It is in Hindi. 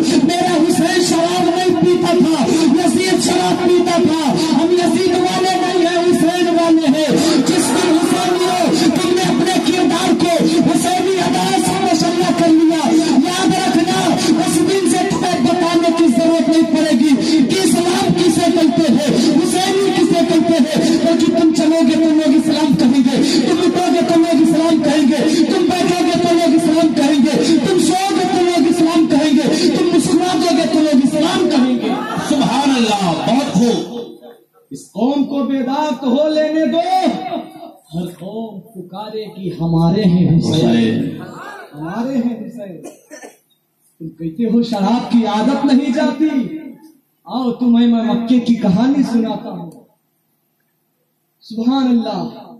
मेरा हुसैन इस कौम को बेदाग हो लेने दो। हर कौम पुकारे कि हमारे हैं हुसैन हमारे हैं। हुसैन तुम कहते हो शराब की आदत नहीं जाती। आओ तुम्हें मैं मक्के की कहानी सुनाता हूँ। सुबह अल्लाह।